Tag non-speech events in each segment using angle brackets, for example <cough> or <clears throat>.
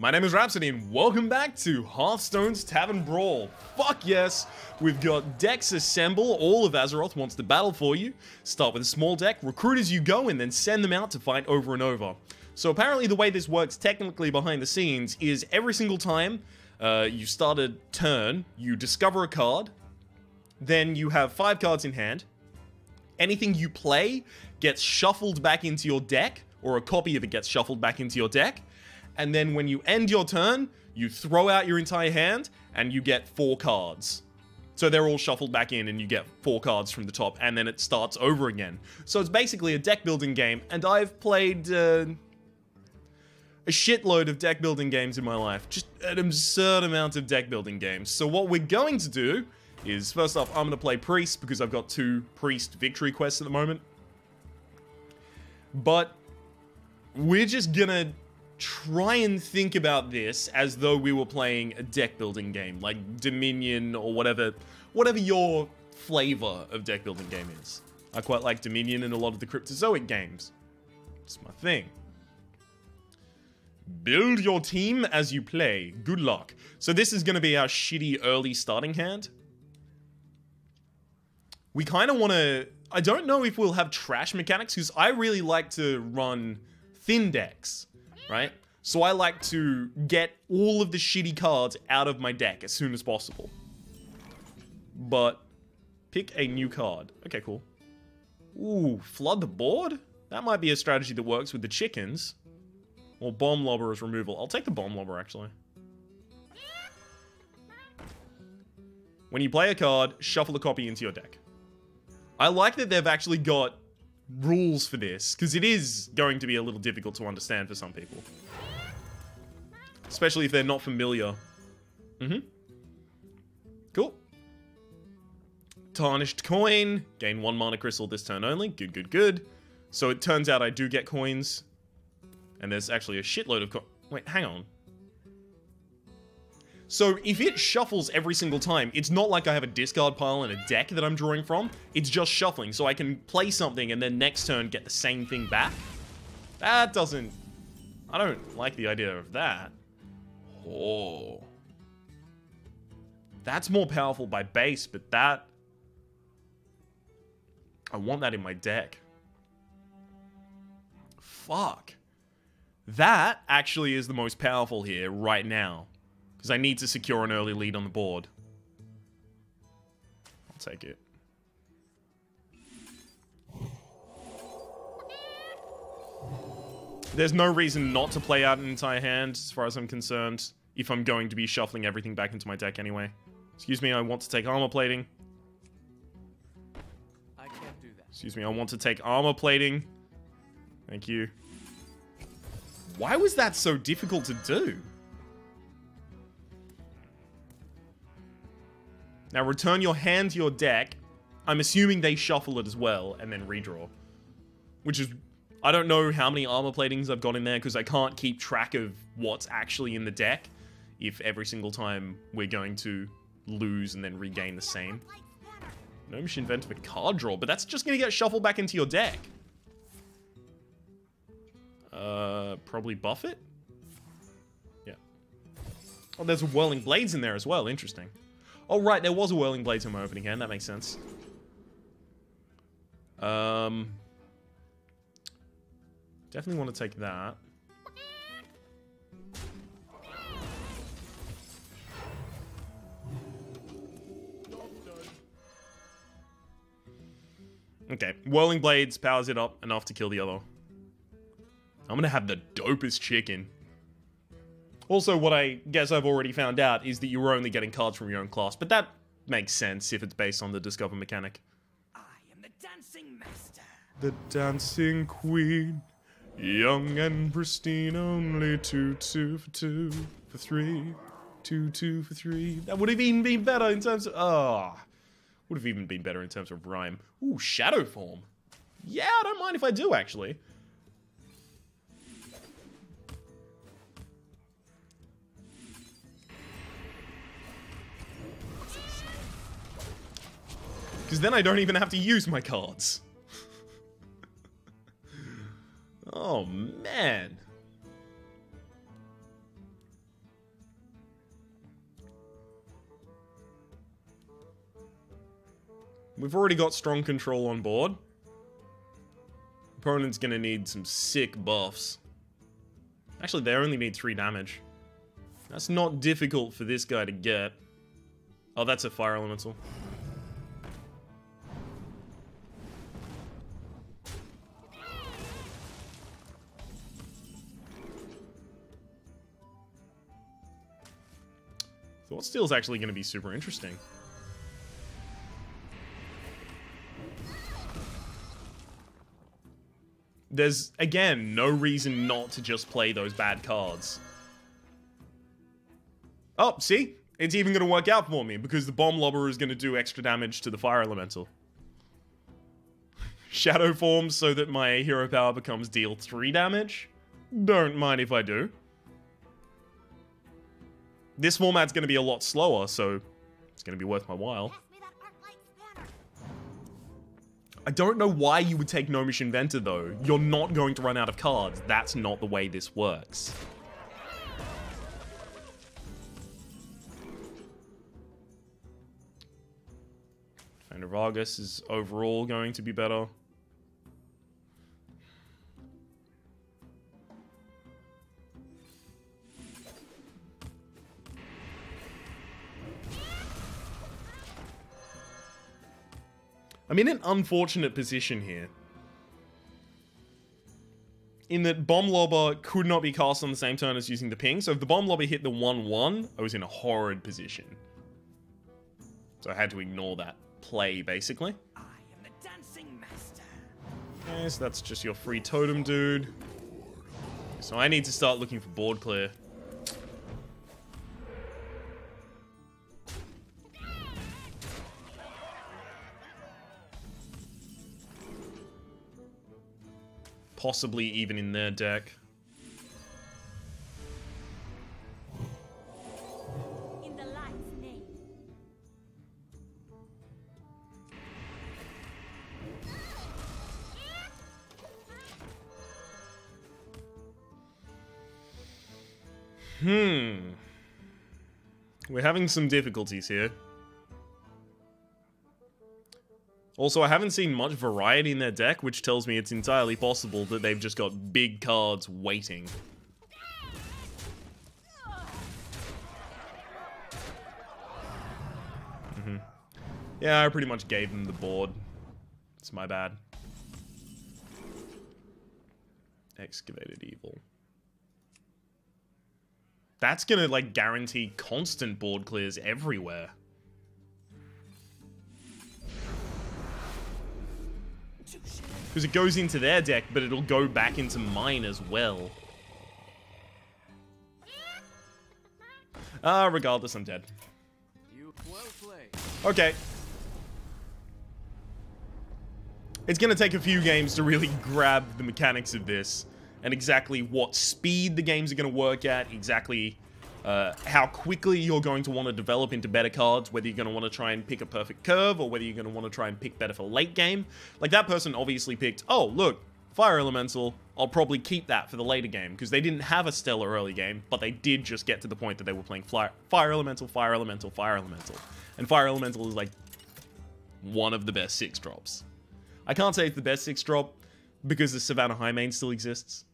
My name is Rhapsody and welcome back to Hearthstone's Tavern Brawl. Fuck yes, we've got decks assemble, all of Azeroth wants to battle for you. Start with a small deck, recruit as you go, and then send them out to fight over and over. So apparently the way this works technically behind the scenes is every single time uh, you start a turn, you discover a card, then you have five cards in hand. Anything you play gets shuffled back into your deck, or a copy of it gets shuffled back into your deck. And then when you end your turn, you throw out your entire hand and you get four cards. So they're all shuffled back in and you get four cards from the top and then it starts over again. So it's basically a deck building game and I've played uh, a shitload of deck building games in my life. Just an absurd amount of deck building games. So what we're going to do is first off, I'm going to play Priest because I've got two Priest victory quests at the moment. But we're just going to try and think about this as though we were playing a deck building game, like Dominion or whatever, whatever your flavor of deck building game is. I quite like Dominion and a lot of the Cryptozoic games. It's my thing. Build your team as you play. Good luck. So this is going to be our shitty early starting hand. We kind of want to... I don't know if we'll have trash mechanics, because I really like to run thin decks right? So I like to get all of the shitty cards out of my deck as soon as possible. But pick a new card. Okay, cool. Ooh, flood the board? That might be a strategy that works with the chickens. Or bomb lobber as removal. I'll take the bomb lobber, actually. When you play a card, shuffle a copy into your deck. I like that they've actually got rules for this, because it is going to be a little difficult to understand for some people. Especially if they're not familiar. Mm-hmm. Cool. Tarnished coin. Gain one mana crystal this turn only. Good, good, good. So it turns out I do get coins. And there's actually a shitload of Wait, hang on. So if it shuffles every single time, it's not like I have a discard pile and a deck that I'm drawing from. It's just shuffling, so I can play something and then next turn get the same thing back. That doesn't... I don't like the idea of that. Oh. That's more powerful by base, but that... I want that in my deck. Fuck. That actually is the most powerful here right now. Because I need to secure an early lead on the board. I'll take it. There's no reason not to play out an entire hand, as far as I'm concerned, if I'm going to be shuffling everything back into my deck anyway. Excuse me, I want to take armor plating. I can't do that. Excuse me, I want to take armor plating. Thank you. Why was that so difficult to do? Now return your hand to your deck. I'm assuming they shuffle it as well and then redraw. Which is... I don't know how many armor platings I've got in there because I can't keep track of what's actually in the deck if every single time we're going to lose and then regain the same. Gnomish Inventor for card draw, but that's just going to get shuffled back into your deck. Uh, probably buff it? Yeah. Oh, there's Whirling Blades in there as well. Interesting. Oh, right, there was a Whirling Blades in my opening hand. That makes sense. Um, definitely want to take that. Okay, Whirling Blades powers it up enough to kill the other. I'm gonna have the dopest chicken. Also, what I guess I've already found out is that you were only getting cards from your own class, but that makes sense if it's based on the Discover mechanic. I am the dancing master. The dancing queen. Young and pristine, only two, two for two, for three, two, two for three. That would have even been better in terms of, ah, oh, would have even been better in terms of rhyme. Ooh, shadow form. Yeah, I don't mind if I do, actually. Because then I don't even have to use my cards. oh, man. We've already got strong control on board. Opponent's gonna need some sick buffs. Actually, they only need 3 damage. That's not difficult for this guy to get. Oh, that's a fire elemental. Thought is actually going to be super interesting. There's, again, no reason not to just play those bad cards. Oh, see? It's even going to work out for me because the Bomb Lobber is going to do extra damage to the Fire Elemental. <laughs> Shadow forms so that my hero power becomes deal 3 damage? Don't mind if I do. This format's going to be a lot slower, so it's going to be worth my while. I don't know why you would take Gnomish Inventor, though. You're not going to run out of cards. That's not the way this works. Defender of Argus is overall going to be better. I'm in an unfortunate position here. In that Bomb Lobber could not be cast on the same turn as using the ping, so if the Bomb Lobber hit the 1-1, I was in a horrid position. So I had to ignore that play, basically. I am the dancing master. Okay, so that's just your free totem, dude. So I need to start looking for board clear. Possibly even in their deck. In the name. Hmm. We're having some difficulties here. Also, I haven't seen much variety in their deck, which tells me it's entirely possible that they've just got big cards waiting. hmm Yeah, I pretty much gave them the board. It's my bad. Excavated Evil. That's gonna, like, guarantee constant board clears everywhere. Because it goes into their deck, but it'll go back into mine as well. Ah, uh, regardless, I'm dead. Okay. It's gonna take a few games to really grab the mechanics of this, and exactly what speed the games are gonna work at, exactly uh, how quickly you're going to want to develop into better cards, whether you're going to want to try and pick a perfect curve, or whether you're going to want to try and pick better for late game. Like, that person obviously picked, oh, look, Fire Elemental, I'll probably keep that for the later game, because they didn't have a stellar early game, but they did just get to the point that they were playing Fire, Elemental, Fire Elemental, Fire Elemental. And Fire Elemental is, like, one of the best 6 drops. I can't say it's the best 6 drop, because the Savannah Highmane still exists.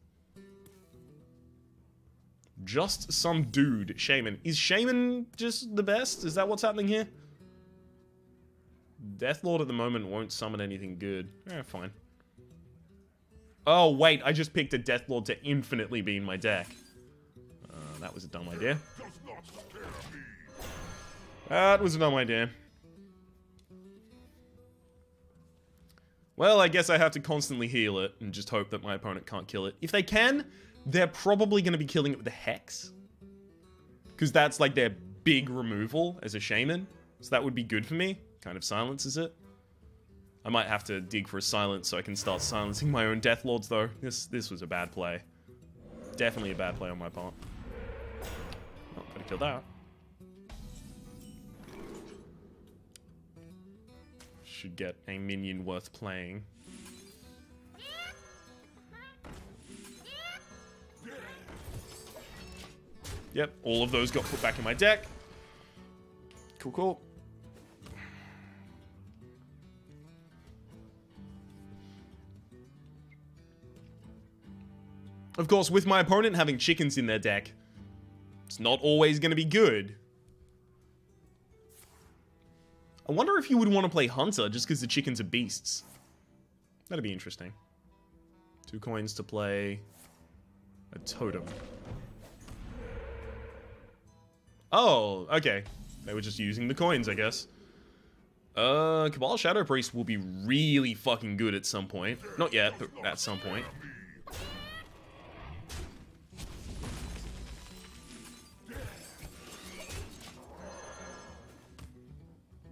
Just some dude, Shaman. Is Shaman just the best? Is that what's happening here? Deathlord at the moment won't summon anything good. Eh, fine. Oh, wait, I just picked a Deathlord to infinitely be in my deck. Uh, that was a dumb idea. That was a dumb idea. Well, I guess I have to constantly heal it and just hope that my opponent can't kill it. If they can, they're probably going to be killing it with a Hex. Because that's like their big removal as a Shaman. So that would be good for me. Kind of silences it. I might have to dig for a silence so I can start silencing my own Death Lords though. This this was a bad play. Definitely a bad play on my part. Oh, gotta kill that. Should get a minion worth playing. Yep, all of those got put back in my deck. Cool, cool. Of course, with my opponent having chickens in their deck, it's not always going to be good. I wonder if you would want to play Hunter just because the chickens are beasts. That'd be interesting. Two coins to play a totem. Oh, okay. They were just using the coins, I guess. Uh, Cabal Shadow Priest will be really fucking good at some point. Not yet, but at some point.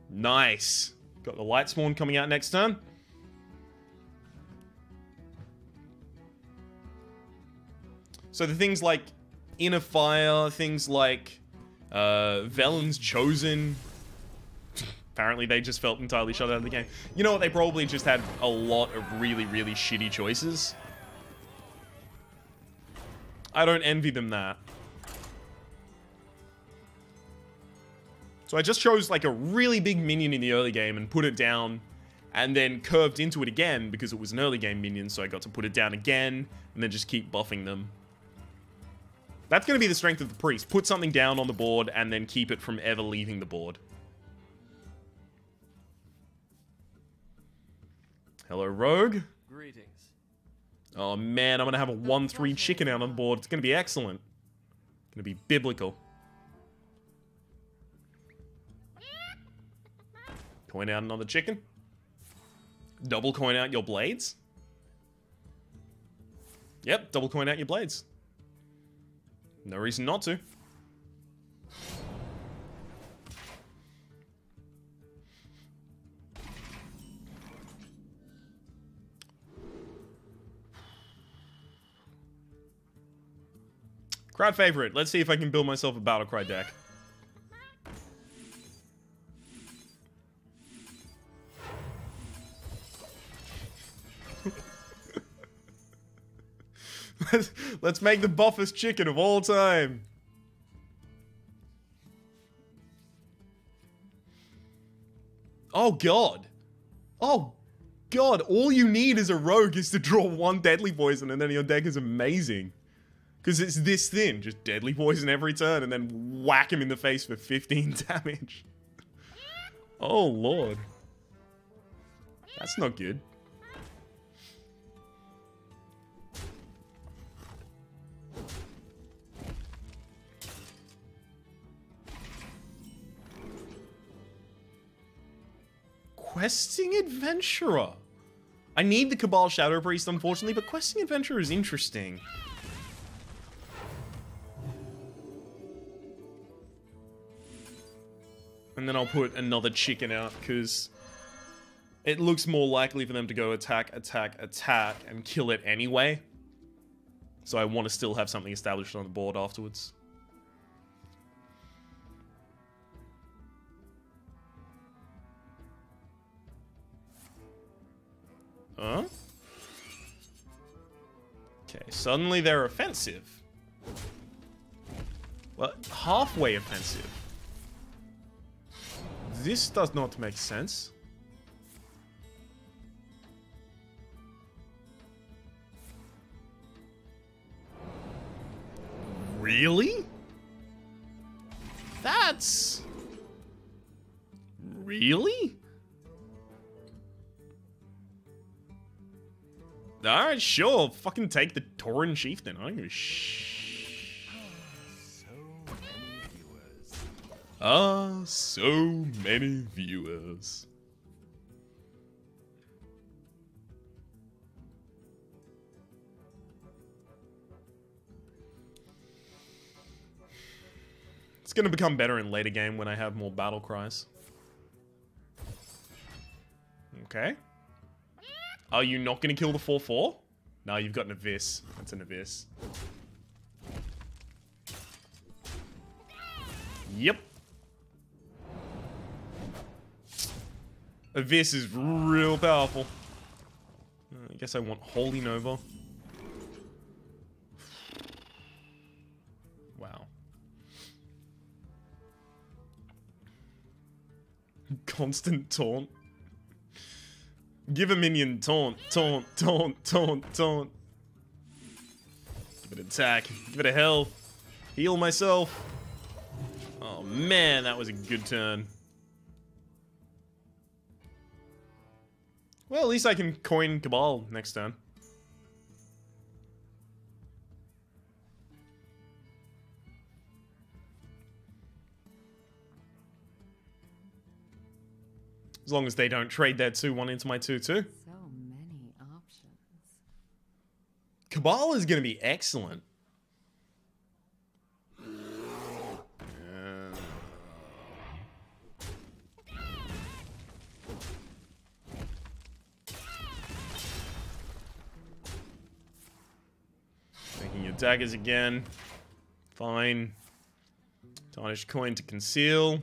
Nice. Got the Lightspawn coming out next turn. So the things like Inner Fire, things like uh, Velen's Chosen. Apparently they just felt entirely shut out of the game. You know what? They probably just had a lot of really, really shitty choices. I don't envy them that. So I just chose like a really big minion in the early game and put it down and then curved into it again because it was an early game minion so I got to put it down again and then just keep buffing them. That's going to be the strength of the priest. Put something down on the board and then keep it from ever leaving the board. Hello, Rogue. Greetings. Oh man, I'm going to have a 1-3 chicken out on the board. It's going to be excellent. It's Going to be biblical. Coin out another chicken. Double coin out your blades. Yep, double coin out your blades. No reason not to. Crowd favorite. Let's see if I can build myself a Battlecry deck. Let's, make the buffest chicken of all time. Oh god. Oh god, all you need as a rogue is to draw one deadly poison and then your deck is amazing. Because it's this thin, just deadly poison every turn and then whack him in the face for 15 <laughs> damage. oh lord. That's not good. Questing Adventurer. I need the Cabal Shadow Priest, unfortunately, but Questing Adventurer is interesting. And then I'll put another chicken out, because it looks more likely for them to go attack, attack, attack, and kill it anyway. So I want to still have something established on the board afterwards. Huh? Okay, suddenly they're offensive. Well, halfway offensive. This does not make sense. Really? That's... Really? Alright, sure. Fucking take the Tauren Chieftain. I don't give a shh. Ah, so many viewers. It's gonna become better in later game when I have more battle cries. Okay. Are you not going to kill the 4-4? No, you've got an Abyss. That's an Abyss. Yep. Abyss is real powerful. Uh, I guess I want Holy Nova. Wow. <laughs> Constant taunt. Give a minion taunt, taunt, taunt, taunt, taunt. Give it attack. Give it a health. Heal myself. Oh man, that was a good turn. Well, at least I can coin Cabal next turn. As long as they don't trade their 2-1 into my 2-2. So many options. Cabal is going to be excellent. Making your daggers again. Fine. Tarnished coin to conceal.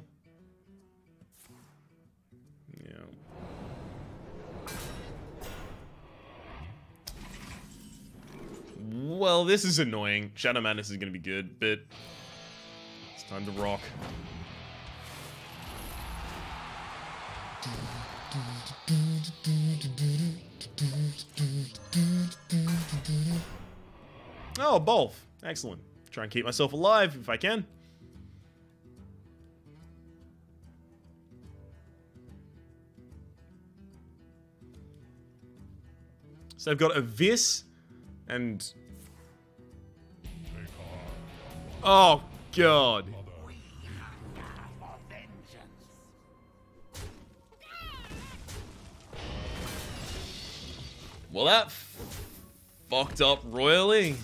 Well, this is annoying. Shadow Madness is going to be good, but it's time to rock. Oh, both. Excellent. Try and keep myself alive if I can. So I've got a Vis and. Oh, God. Well, that fucked up royally.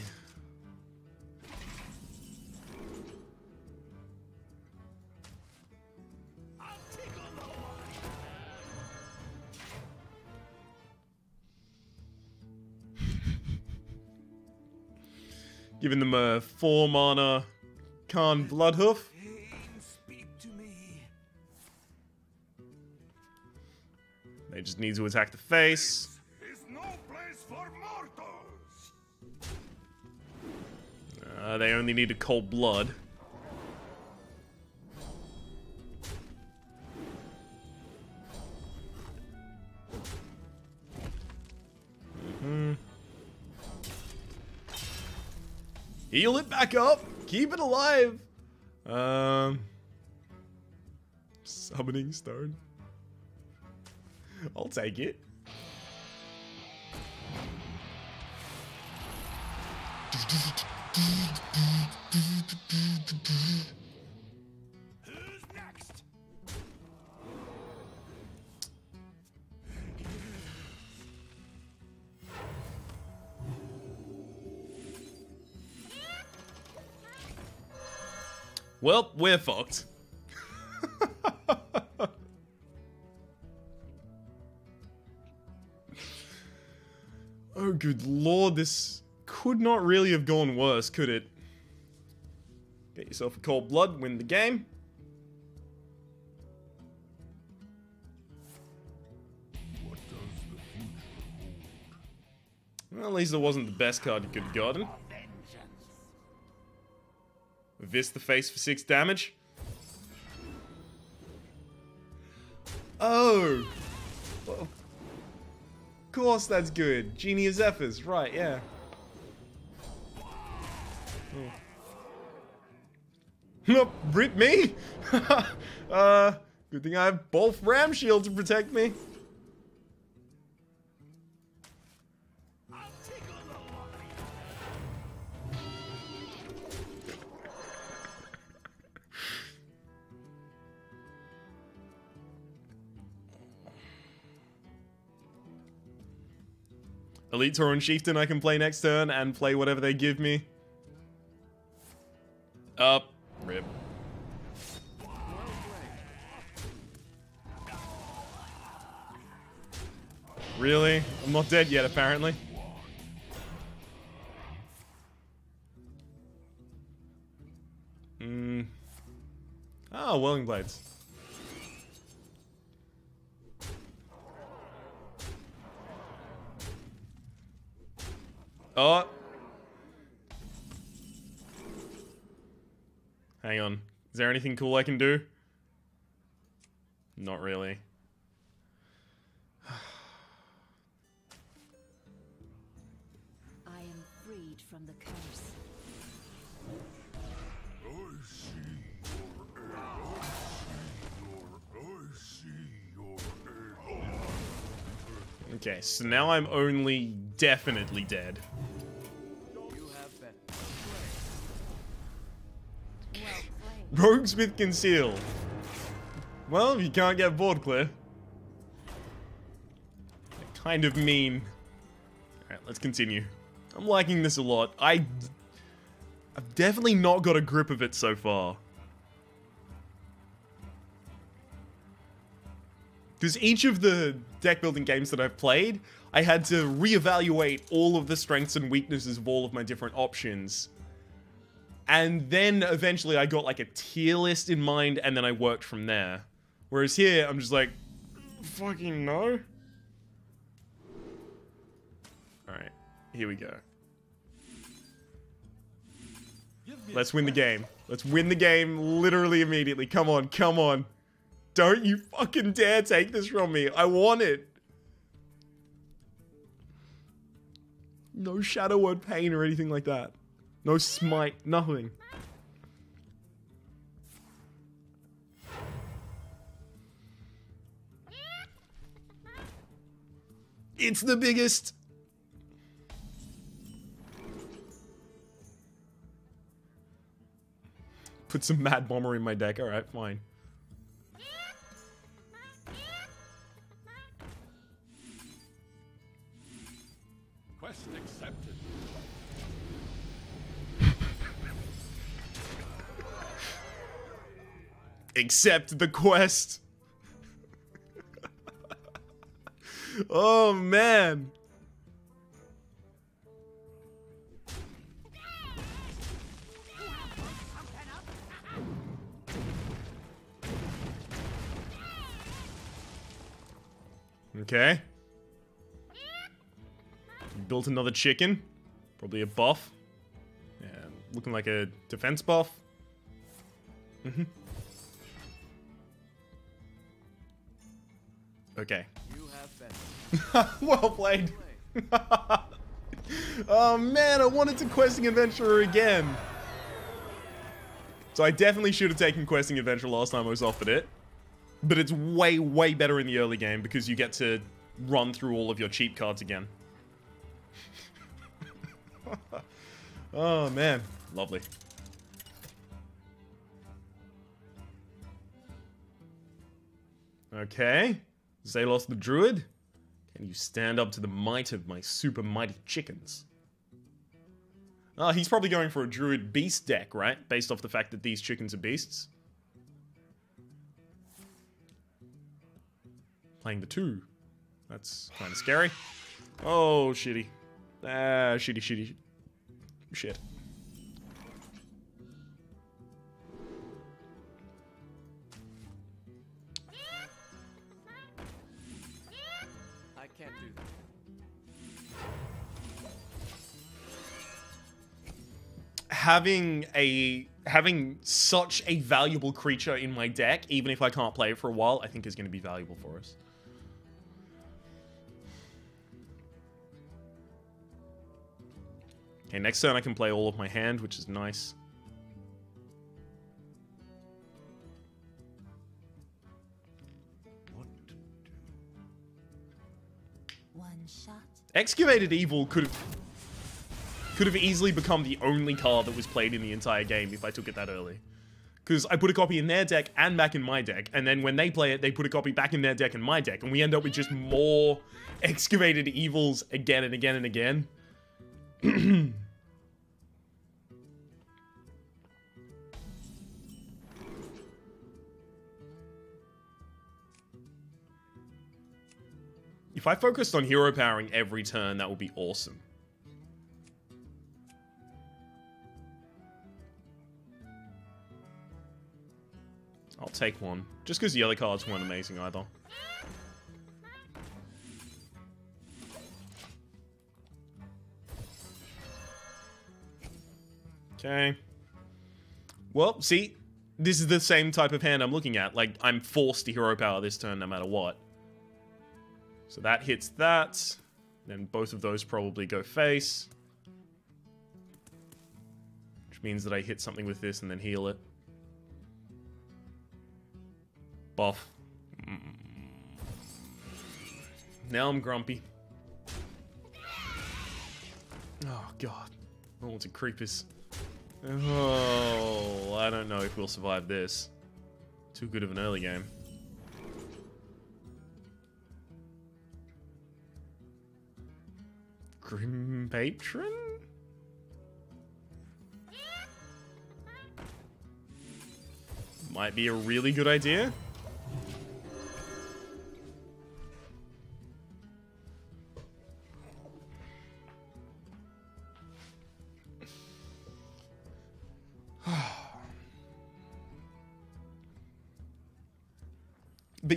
Giving them a 4 mana Cairne Bloodhoof. They just need to attack the face. Uh, they only need a cold blood. Heal it back up. Keep it alive. Um, summoning stone. I'll take it. Well, we're fucked. <laughs> oh, good lord, this could not really have gone worse, could it? Get yourself a cold blood, win the game. Well, at least it wasn't the best card you could have gotten. Vis the face for 6 damage. Oh! Well, of course that's good. Djinni of Zephyrs, right, yeah. Hmm. Nope, rip me? <laughs> uh, good thing I have both Ram Shield to protect me. Elite Tauren Chieftain I can play next turn and play whatever they give me. Up. Rip. Really? I'm not dead yet, apparently. Hmm. Oh, Whirling Blades. Oh. Hang on. Is there anything cool I can do? Not really. I am freed from the curse. I see your error. I see your error. Okay, so now I'm only definitely dead. Rogues with conceal. Well, you can't get board clear. Kind of mean. Alright, let's continue. I'm liking this a lot. I... I've definitely not got a grip of it so far. Because each of the deck building games that I've played, I had to reevaluate all of the strengths and weaknesses of all of my different options. And then eventually I got like a tier list in mind and then I worked from there. Whereas here, I'm just like, fucking no. Alright, here we go. Let's win the game. Let's win the game literally immediately. Come on, come on. Don't you fucking dare take this from me. I want it. No shadow word pain or anything like that. No smite, nothing. It's the biggest. Put some Mad Bomber in my deck. Alright, fine. Quest accepted. Accept the quest. <laughs> oh man. Okay. Built another chicken. Probably a buff. Yeah, looking like a defense buff. Mm-hmm. Okay. <laughs> Well played. <laughs> oh man, I wanted to questing adventurer again. So I definitely should have taken questing adventurer last time I was offered it. But it's way, way better in the early game because you get to run through all of your cheap cards again. <laughs> oh man, lovely. Okay. Zalos the Druid. Can you stand up to the might of my super mighty chickens? Ah, he's probably going for a Druid Beast deck, right? Based off the fact that these chickens are beasts. Playing the two. That's kind of scary. Oh, shitty. Ah, shitty, shitty. Shit. Having a having such a valuable creature in my deck, even if I can't play it for a while, I think is going to be valuable for us. Okay, next turn I can play all of my hand, which is nice. What to do? One shot. Excavated Evil could have could have easily become the only card that was played in the entire game if I took it that early. Because I put a copy in their deck and back in my deck, and then when they play it, they put a copy back in their deck and my deck, and we end up with just more <laughs> excavated evils again and again and again. <clears throat> if I focused on hero powering every turn, that would be awesome. I'll take one. Just because the other cards weren't amazing either. Okay. Well, see, this is the same type of hand I'm looking at. Like, I'm forced to hero power this turn no matter what. So that hits that. Then both of those probably go face. Which means that I hit something with this and then heal it. Buff. now I'm grumpy. Oh, God. Oh, it's a creepers. Oh, I don't know if we'll survive this. Too good of an early game. Grim Patron? Might be a really good idea.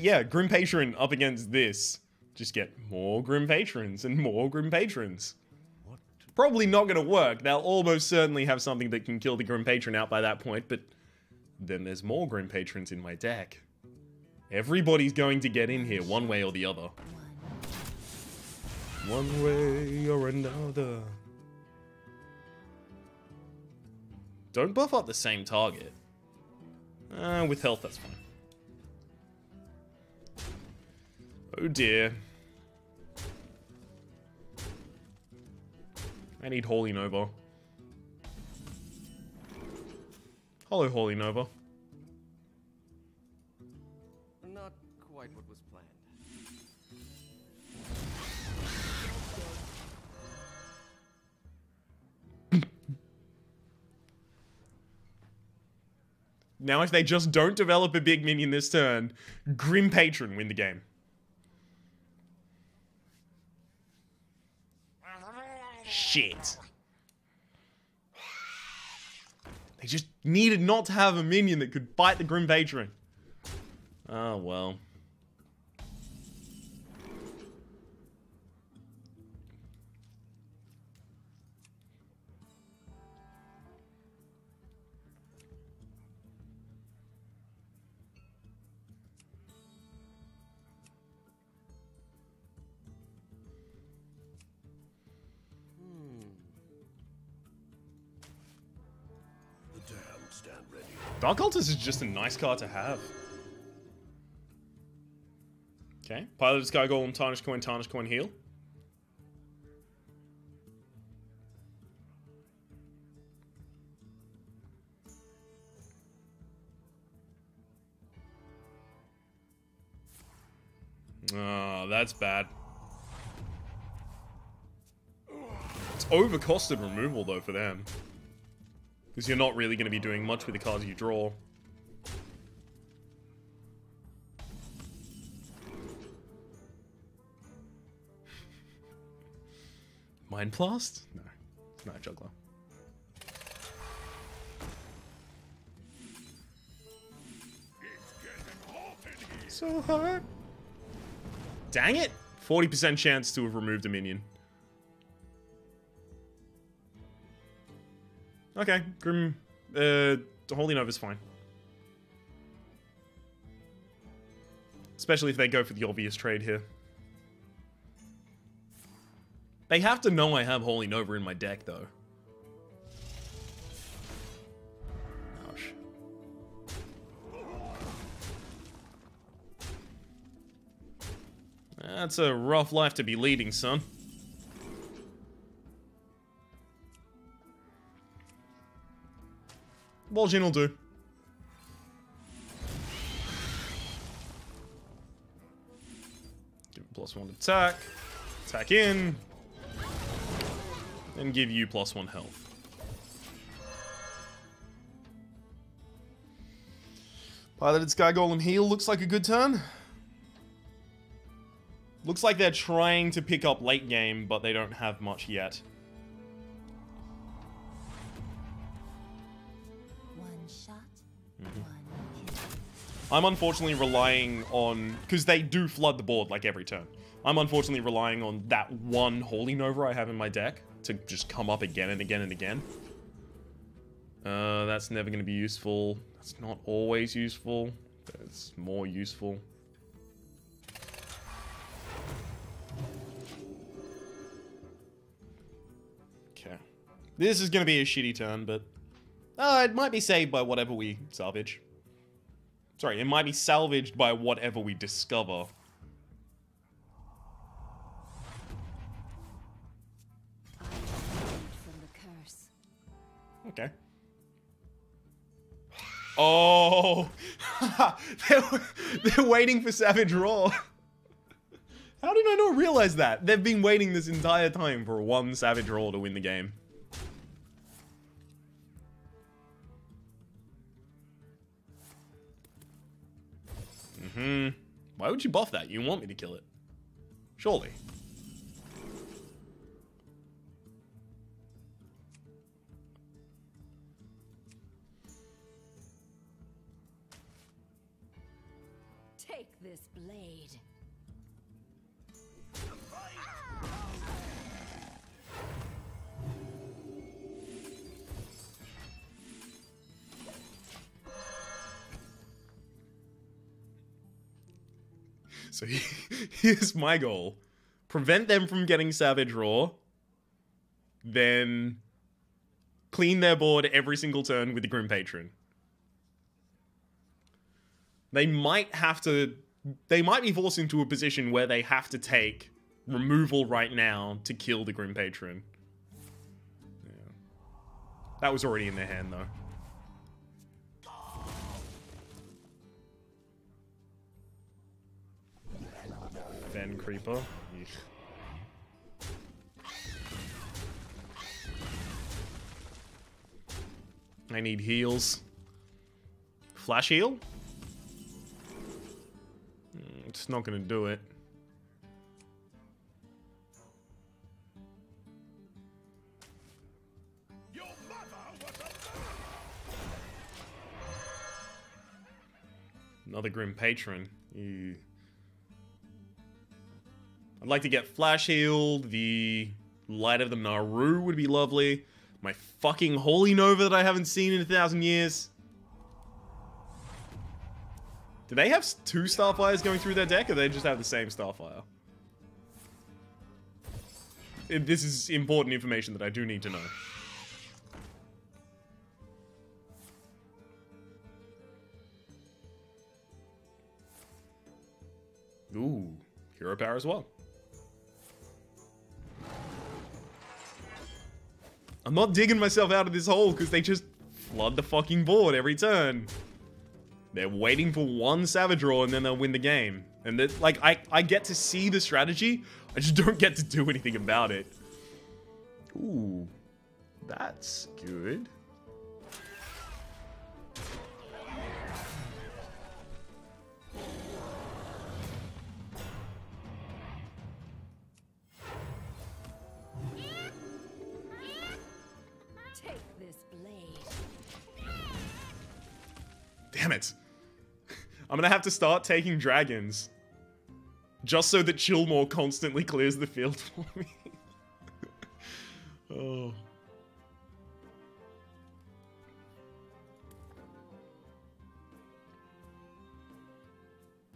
But yeah, Grim Patron up against this. Just get more Grim Patrons and more Grim Patrons. Probably not going to work. They'll almost certainly have something that can kill the Grim Patron out by that point, but then there's more Grim Patrons in my deck. Everybody's going to get in here one way or the other. One way or another. Don't buff up the same target. Uh, with health, that's fine. Oh dear. I need Holy Nova. Hello, Holy Nova. Not quite what was planned. Now, if they just don't develop a big minion this turn, Grim Patron win the game. Shit. They just needed not to have a minion that could fight the Grim Patron. Oh, ah, well. Dark Cultist is just a nice card to have. Okay. Pilot Sky Golem, Tarnish Coin, Tarnish Coin, heal. Oh, ah, that's bad. It's overcosted removal, though, for them. Because you're not really going to be doing much with the cards you draw. Mind Blast? No. No, Juggler. So hot. Dang it! 40% chance to have removed a minion. Okay, Grim, uh, Holy Nova's fine. Especially if they go for the obvious trade here. They have to know I have Holy Nova in my deck, though. Ouch. That's a rough life to be leading, son. Vol'jin will do. Give it plus one attack. Attack in. And give you plus one health. Piloted Sky Golem heal looks like a good turn. Looks like they're trying to pick up late game, but they don't have much yet. I'm unfortunately relying on because they do flood the board like every turn. I'm unfortunately relying on that one Holy Nova I have in my deck to just come up again and again and again. Uh, that's never going to be useful. That's not always useful. That's more useful. Okay. This is going to be a shitty turn, but uh, it might be saved by whatever we salvage. Sorry, it might be salvaged by whatever we discover. Okay. Oh, <laughs> they're, they're, waiting for Savage Roar. How did I not realize that? They've been waiting this entire time for one Savage Roar to win the game. Hmm Why would you buff that? You want me to kill it. Surely. So here's <laughs> my goal. Prevent them from getting Savage Roar. Then clean their board every single turn with the Grim Patron. They might have to they might be forced into a position where they have to take removal right now to kill the Grim Patron. Yeah. That was already in their hand though. Ven Creeper. I need heals. Flash heal? Mm, It's not gonna do it. Another Grim Patron. Ew. I'd like to get Flash healed. The Light of the Naaru would be lovely. My fucking Holy Nova that I haven't seen in a thousand years. Do they have two Starfires going through their deck, or they just have the same Starfire? Eh, This is important information that I do need to know. Ooh, hero power as well. I'm not digging myself out of this hole because they just flood the fucking board every turn. They're waiting for one Savage Roar and then they'll win the game. And that, like, I, I get to see the strategy, I just <laughs> don't get to do anything about it. Ooh, that's good. Damn it. <laughs> I'm gonna have to start taking dragons. Just so that Chillmaw constantly clears the field <laughs> for me. oh.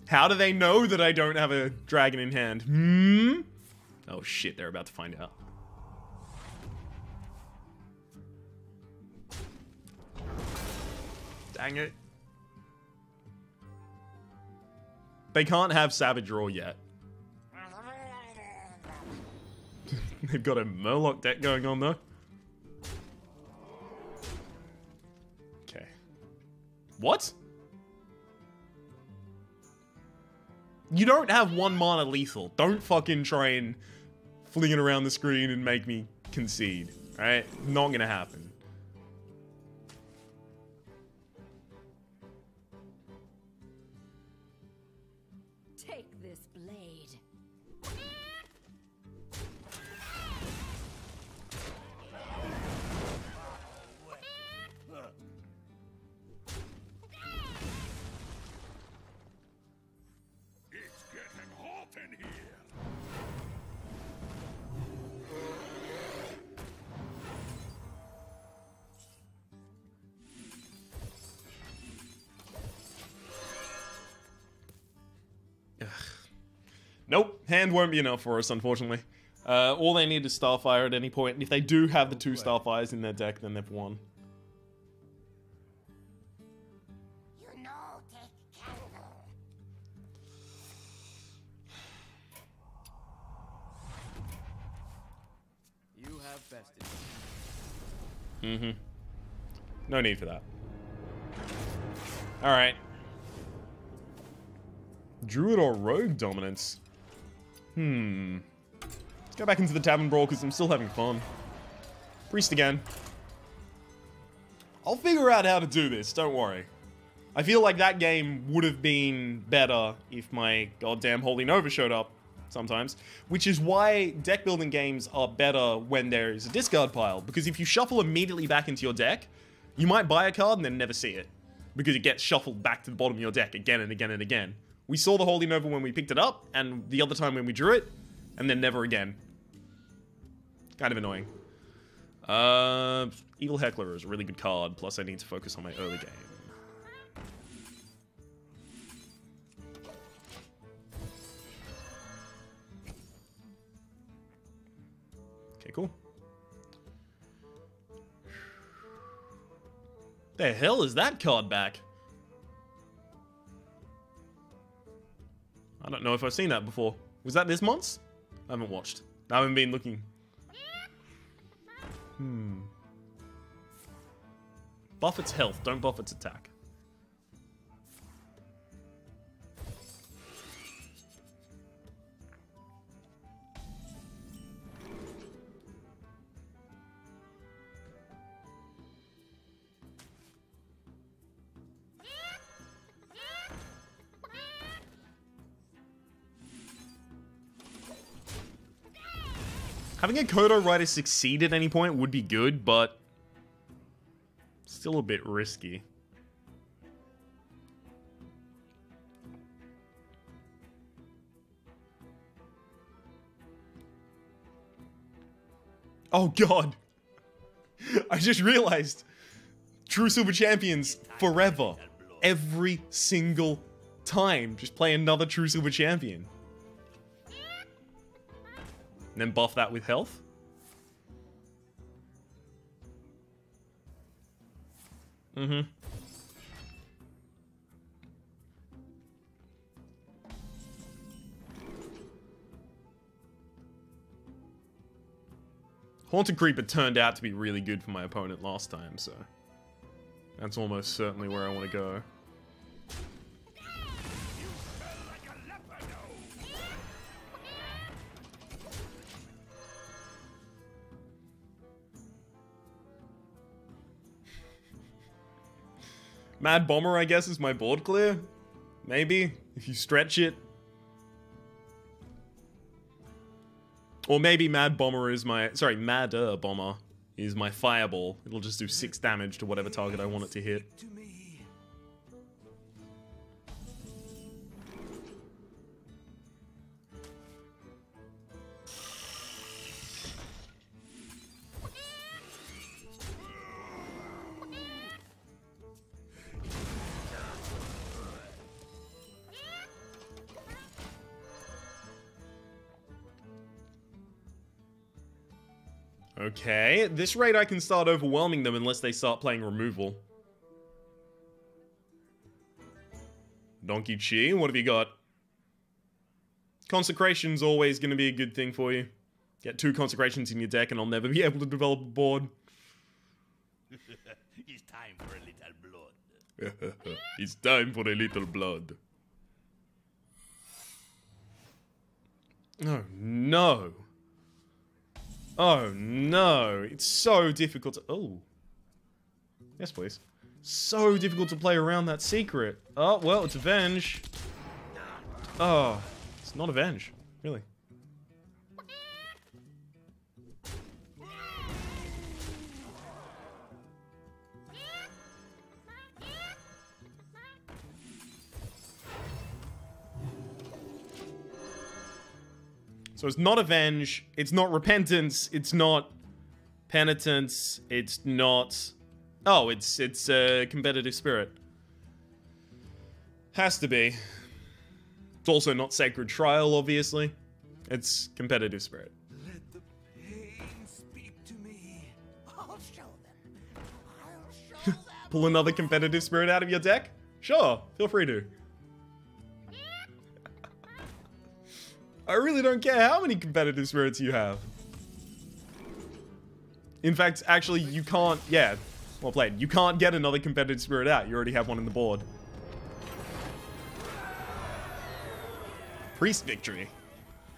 How do they know that I don't have a dragon in hand? Hmm? Oh shit, they're about to find out. Dang it. They can't have Savage Roar yet. <laughs> They've got a Murloc deck going on though. Okay. What? You don't have one mana lethal. Don't fucking try and fling it around the screen and make me concede. Alright? Not gonna happen. Won't be enough for us, unfortunately. Uh, all they need is Starfire at any point, and if they do have the two Starfires in their deck, then they've won. You know, take candle. You have bested. Mm-hmm. No need for that. Alright. Druid or Rogue dominance? Hmm. Let's go back into the Tavern Brawl because I'm still having fun. Priest again. I'll figure out how to do this, don't worry. I feel like that game would have been better if my goddamn Holy Nova showed up sometimes. Which is why deck building games are better when there is a discard pile. Because if you shuffle immediately back into your deck, you might buy a card and then never see it. Because it gets shuffled back to the bottom of your deck again and again and again. We saw the Holy Nova when we picked it up, and the other time when we drew it, and then never again. Kind of annoying. Uh, Evil Heckler is a really good card, plus I need to focus on my early game. Okay, cool. The hell is that card back? I don't know if I've seen that before. Was that this month's? I haven't watched. I haven't been looking. Hmm. Buff its health, don't buff its attack. Having a Kodo Rider succeed at any point would be good, but still a bit risky. Oh god. I just realized True Silver Champions forever. Every single time. Just play another True Silver Champion. And then buff that with health. Mm-hmm. Haunted Creeper turned out to be really good for my opponent last time, so... That's almost certainly where I want to go. Mad Bomber, I guess, is my board clear? Maybe, if you stretch it. Or maybe Mad Bomber is my... Sorry, Madder Bomber is my Fireball. It'll just do 6 damage to whatever target I want it to hit. Okay, at this rate I can start overwhelming them unless they start playing removal. Donkey Chi, what have you got? Consecration's always going to be a good thing for you. Get two Consecrations in your deck and I'll never be <laughs> able to develop a board. <laughs> it's time for a little blood. <laughs> it's time for a little blood. Oh no. Oh no. It's so difficult to. Oh. Yes, please. So difficult to play around that secret. Oh, well, it's Avenge. Oh. It's not Avenge. So it's not Avenge, it's not Repentance, it's not Penitence, it's not... Oh, it's it's uh, Competitive Spirit. Has to be. It's also not Sacred Trial, obviously. It's Competitive Spirit. Let the pain speak to me. I'll show them. I'll show them. <laughs> Pull another Competitive Spirit out of your deck? Sure, feel free to. I really don't care how many competitive spirits you have. In fact, actually, you can't. Yeah. Well played. You can't get another competitive spirit out. You already have one in the board. Priest victory.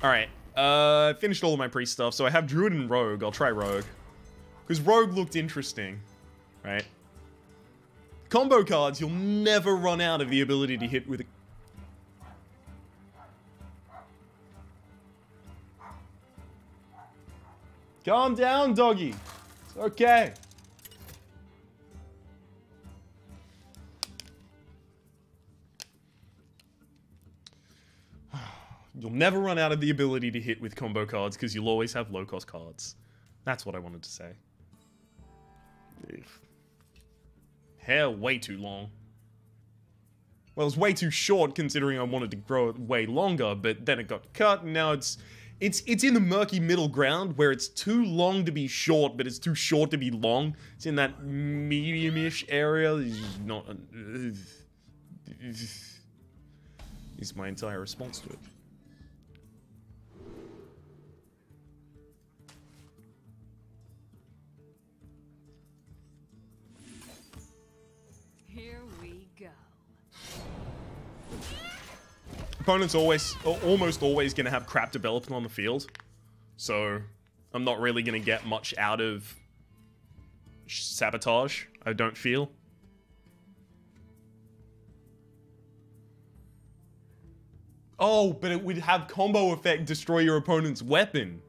Alright. Uh, finished all of my priest stuff, so I have Druid and Rogue. I'll try Rogue. Because Rogue looked interesting. Right? Combo cards, you'll never run out of the ability to hit with a... Calm down, doggy. It's okay. <sighs> You'll never run out of the ability to hit with combo cards because you'll always have low-cost cards. That's what I wanted to say. Ugh. Hair way too long. Well, it's way too short considering I wanted to grow it way longer, but then it got cut, and now it's it's it's in the murky middle ground where it's too long to be short, but it's too short to be long. It's in that medium-ish area. It's not. Uh, <sighs> Is my entire response to it. Opponent's always almost always going to have crap development on the field. So I'm not really going to get much out of sabotage, I don't feel. Oh, but it would have combo effect destroy your opponent's weapon.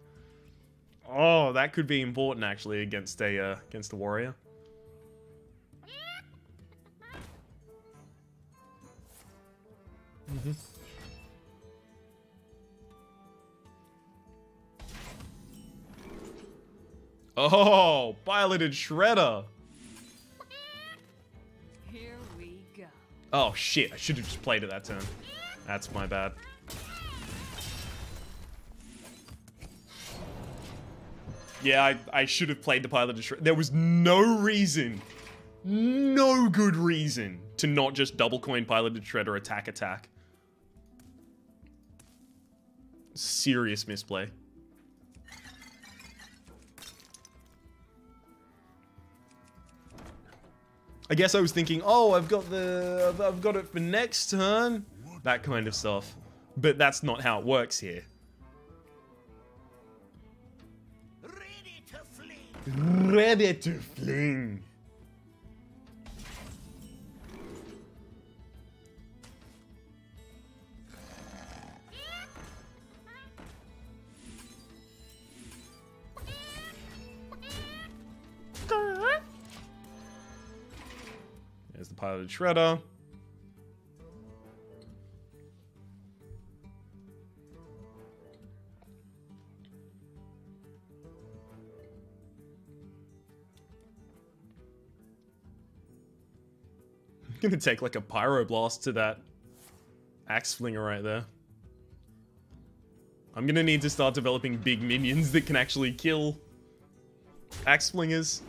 Oh, that could be important actually against a uh, against a warrior. Oh, piloted shredder. Here we go. Oh shit, I should have just played it that turn. That's my bad. Yeah, I, I should have played the pilot shredder. There was no reason, no good reason to not just double coin piloted shredder attack attack. Serious misplay. I guess I was thinking, oh, I've got the, I've- got it for next turn, that kind of stuff. But that's not how it works here. Ready to flee. Ready to fling. Piloted shredder. I'm <laughs> gonna take like a pyroblast to that axe flinger right there. I'm gonna need to start developing big minions that can actually kill axe flingers.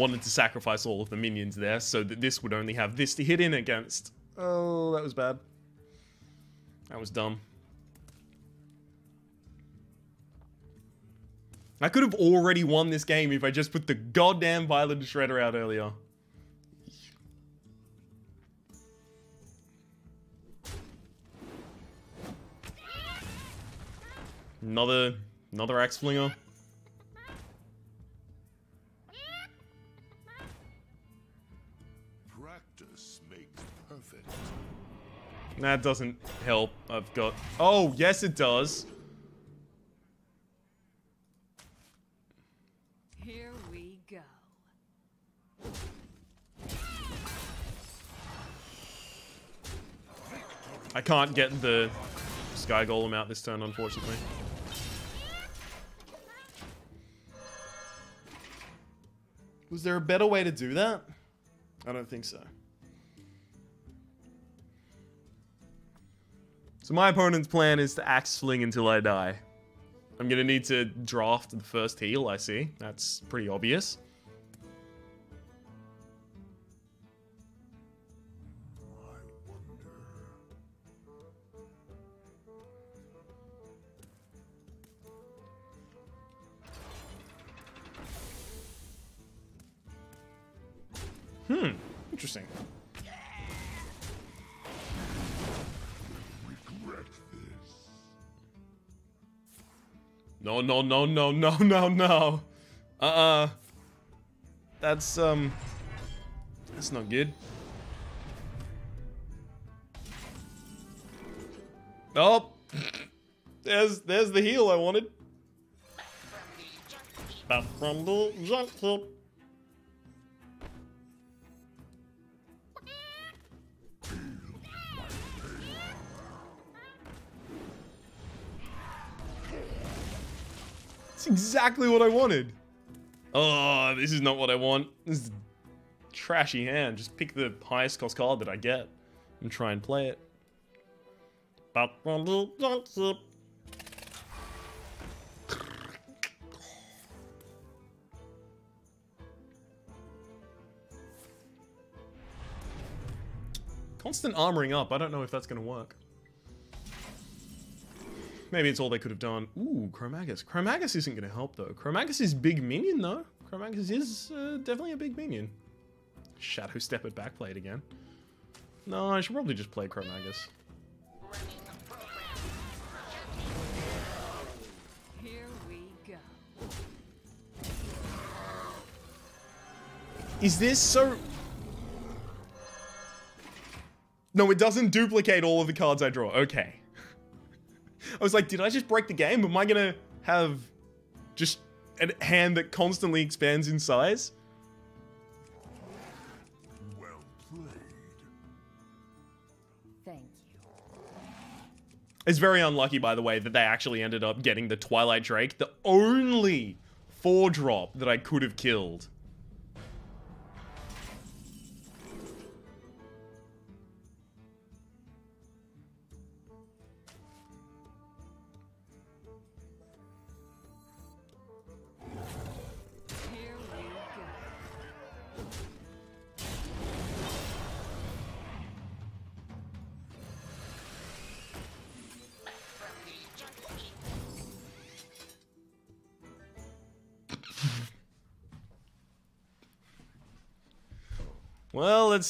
Wanted to sacrifice all of the minions there so that this would only have this to hit in against. Oh, that was bad. That was dumb. I could have already won this game if I just put the goddamn Piloted Shredder out earlier. Another, another axe flinger. That doesn't help. I've got. Oh, yes, it does. Here we go. I can't get the Sky Golem out this turn, unfortunately. Was there a better way to do that? I don't think so. So my opponent's plan is to axe sling until I die. I'm gonna need to draft the first heal, I see. That's pretty obvious. No, no, no, no, <laughs> no, no. Uh-uh. That's, um... That's not good. Oh! <laughs> There's, there's the heal I wanted. Back from the jungle. Exactly what I wanted. Oh, this is not what I want. This is trashy hand. Just pick the highest cost card that I get and try and play it. Constant armoring up. I don't know if that's going to work. Maybe it's all they could have done. Ooh, Chromaggus. Chromaggus isn't going to help, though. Chromaggus is big minion, though. Chromaggus is uh, definitely a big minion. Shadow Step at backplate again. No, I should probably just play Chromaggus. Here we go. Is this so... No, it doesn't duplicate all of the cards I draw. Okay. I was like, did I just break the game? Am I gonna have just a hand that constantly expands in size? Well played. Thank you. It's very unlucky, by the way, that they actually ended up getting the Twilight Drake, the only four drop that I could have killed.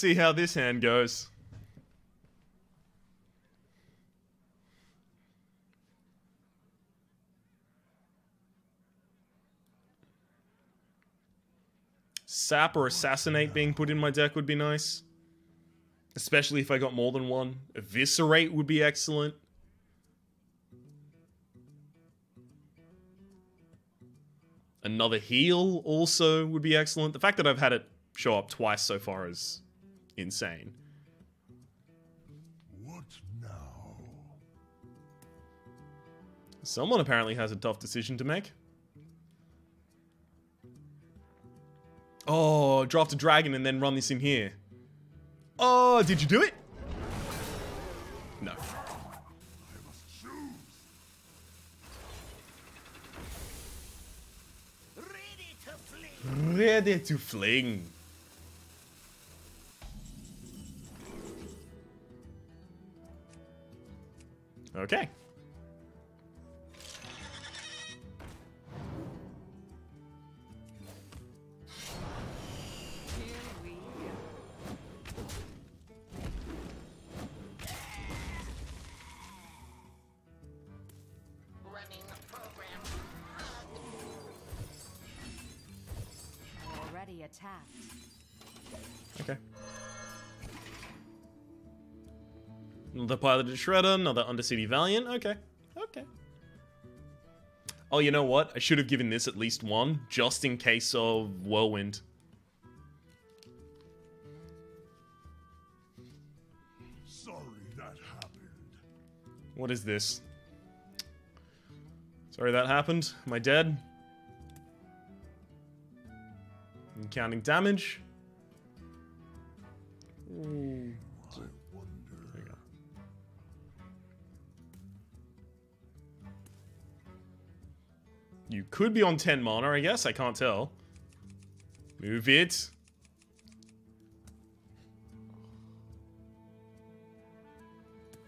See how this hand goes. Sap or Assassinate being put in my deck would be nice. Especially if I got more than one. Eviscerate would be excellent. Another heal also would be excellent. The fact that I've had it show up twice so far is insane. What now? Someone apparently has a tough decision to make. Oh, draft a dragon and then run this in here. Oh, did you do it? No. Ready to. Ready to fling. Okay. Piloted shredder, another undercity valiant. Okay. Okay. Oh, you know what? I should have given this at least one, just in case of whirlwind. Sorry that happened. What is this? Sorry that happened. Am I dead? I'm counting damage. Ooh. You could be on 10 mana, I guess. I can't tell. Move it.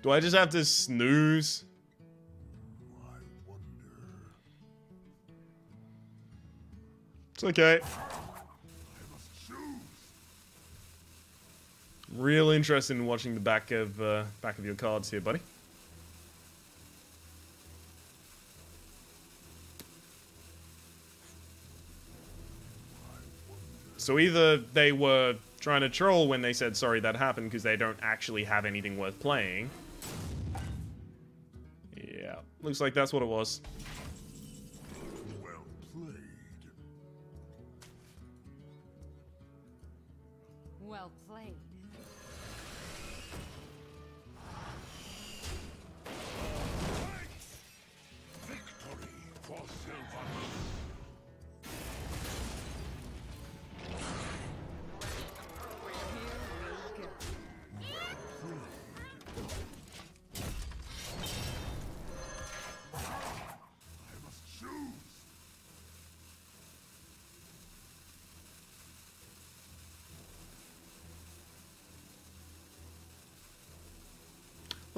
Do I just have to snooze? It's okay. Real interested in watching the back of uh, back of your cards here, buddy. So either they were trying to troll when they said sorry that happened because they don't actually have anything worth playing. Yeah, looks like that's what it was.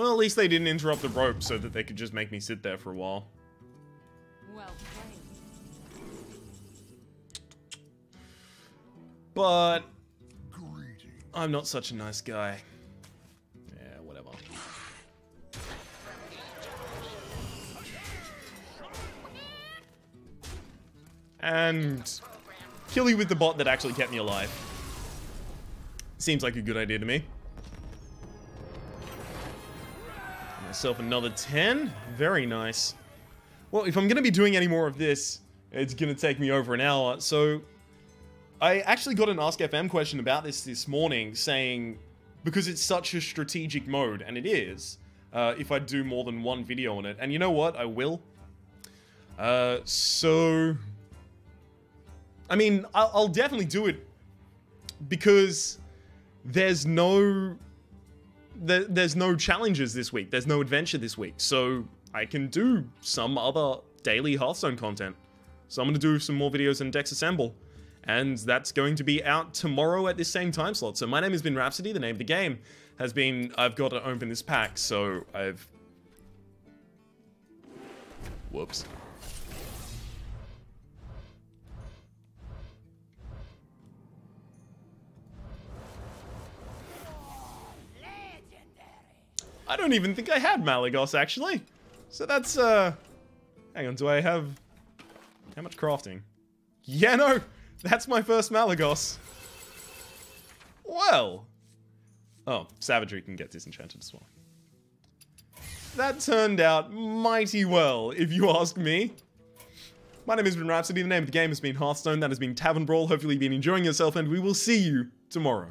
Well, at least they didn't interrupt the rope so that they could just make me sit there for a while. Well played. But I'm not such a nice guy. Yeah, whatever. And kill you with the bot that actually kept me alive. Seems like a good idea to me. Myself another 10. Very nice. Well, if I'm going to be doing any more of this, it's going to take me over an hour. So I actually got an Ask FM question about this this morning, saying because it's such a strategic mode, and it is. Uh, if I do more than one video on it, and you know what, I will. Uh, so, I mean, I'll, I'll definitely do it because there's no there, there's no challenges this week. There's no adventure this week, so I can do some other daily Hearthstone content. So I'm gonna do some more videos in Decks Assemble and that's going to be out tomorrow at this same time slot. So my name has been Rhapsody. The name of the game has been I've got to open this pack, so I've. Whoops. I don't even think I had Malygos actually. So that's uh. Hang on, do I have. How much crafting? Yeah, no! That's my first Malygos. Well. Oh, Savagery can get disenchanted as well. That turned out mighty well, if you ask me. My name has been Rhapsody, the name of the game has been Hearthstone, that has been Tavern Brawl. Hopefully you've been enjoying yourself, and we will see you tomorrow.